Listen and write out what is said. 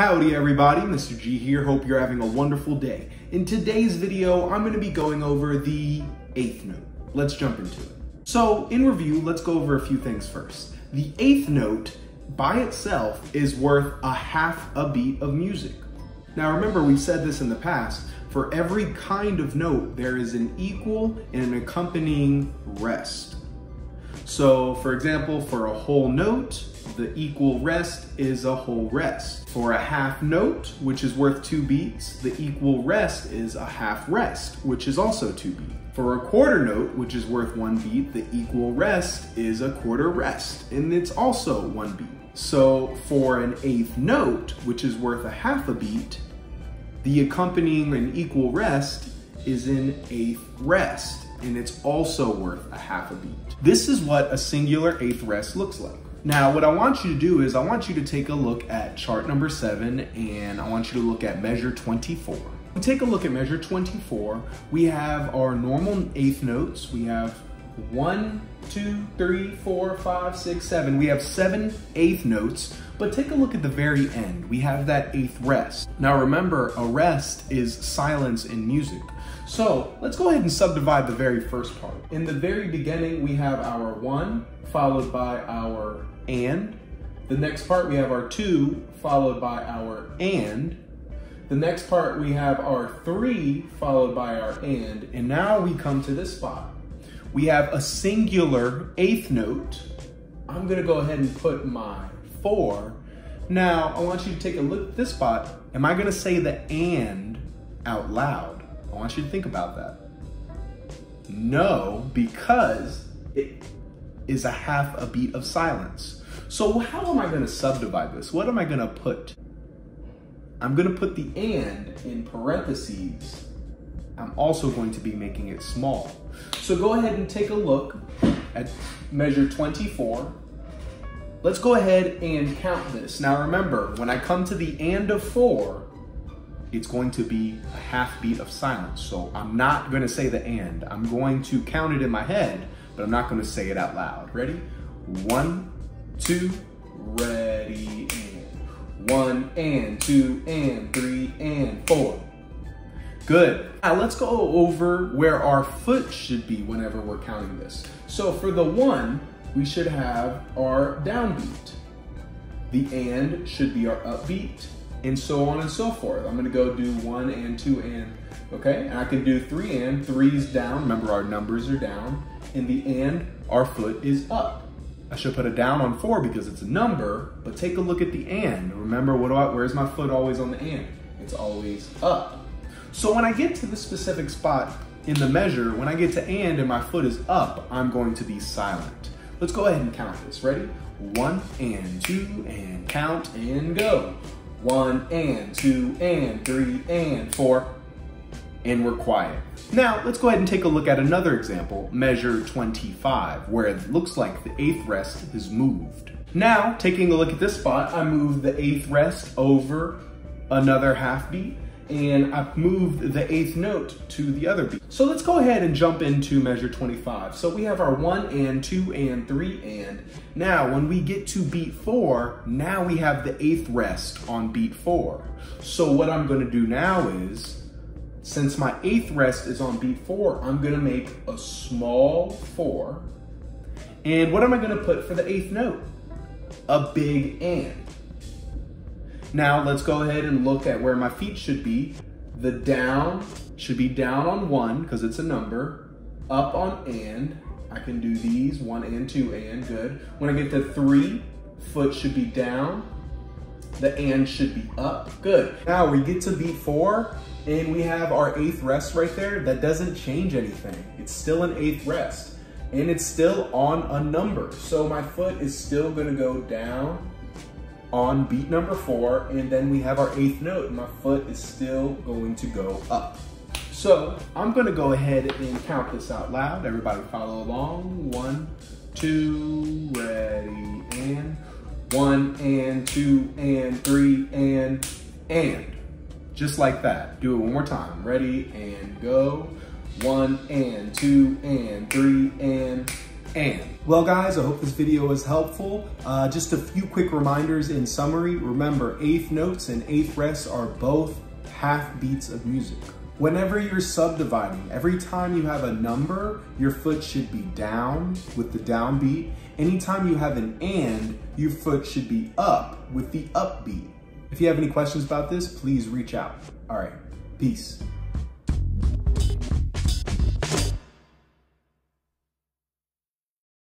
Howdy everybody, Mr. G here. Hope you're having a wonderful day. In today's video, I'm gonna be going over the eighth note. Let's jump into it. So in review, let's go over a few things first. The eighth note by itself is worth a half a beat of music. Now remember, we've said this in the past, for every kind of note, there is an equal and an accompanying rest. So for example, for a whole note, the equal rest is a whole rest. For a half note, which is worth two beats, the equal rest is a half rest, which is also two beats. For a quarter note, which is worth one beat, the equal rest is a quarter rest, and it's also one beat. So for an eighth note, which is worth a half a beat, the accompanying an equal rest is an eighth rest, and it's also worth a half a beat. This is what a singular eighth rest looks like. Now, what I want you to do is I want you to take a look at chart number seven and I want you to look at measure 24. Take a look at measure 24. We have our normal eighth notes. We have one, two, three, four, five, six, seven. We have seven eighth notes, but take a look at the very end. We have that eighth rest. Now remember, a rest is silence in music. So let's go ahead and subdivide the very first part. In the very beginning, we have our one, followed by our and. The next part, we have our two, followed by our and. The next part, we have our three, followed by our and. And now we come to this spot. We have a singular eighth note. I'm gonna go ahead and put my four. Now, I want you to take a look at this spot. Am I gonna say the and out loud? I want you to think about that. No, because it is a half a beat of silence. So how am I gonna subdivide this? What am I gonna put? I'm gonna put the and in parentheses. I'm also going to be making it small. So go ahead and take a look at measure 24. Let's go ahead and count this. Now remember, when I come to the and of four, it's going to be a half beat of silence. So I'm not gonna say the and. I'm going to count it in my head, but I'm not gonna say it out loud. Ready? One, two, ready, and. One, and, two, and, three, and, four. Good. Now let's go over where our foot should be whenever we're counting this. So for the one, we should have our downbeat. The and should be our upbeat and so on and so forth. I'm gonna go do one and two and, okay? And I can do three and, three's down, remember our numbers are down, and the and, our foot is up. I should put a down on four because it's a number, but take a look at the and. Remember, what I, where's my foot always on the and? It's always up. So when I get to the specific spot in the measure, when I get to and and my foot is up, I'm going to be silent. Let's go ahead and count this. Ready? One and two and count and go. One and two and three and four. And we're quiet. Now, let's go ahead and take a look at another example, measure 25, where it looks like the eighth rest is moved. Now, taking a look at this spot, I move the eighth rest over another half beat, and I've moved the eighth note to the other beat. So let's go ahead and jump into measure 25. So we have our one and, two and, three and. Now, when we get to beat four, now we have the eighth rest on beat four. So what I'm gonna do now is, since my eighth rest is on beat four, I'm gonna make a small four. And what am I gonna put for the eighth note? A big and. Now let's go ahead and look at where my feet should be. The down should be down on one because it's a number. Up on and. I can do these, one and two and, good. When I get to three, foot should be down. The and should be up, good. Now we get to beat four and we have our eighth rest right there. That doesn't change anything. It's still an eighth rest and it's still on a number. So my foot is still gonna go down on beat number four, and then we have our eighth note, my foot is still going to go up. So I'm gonna go ahead and count this out loud. Everybody follow along. One, two, ready, and one, and two, and three, and, and. Just like that. Do it one more time. Ready, and go. One, and two, and three, and, and. Well guys, I hope this video was helpful. Uh, just a few quick reminders in summary. Remember, eighth notes and eighth rests are both half beats of music. Whenever you're subdividing, every time you have a number, your foot should be down with the downbeat. Anytime you have an and, your foot should be up with the upbeat. If you have any questions about this, please reach out. All right, peace.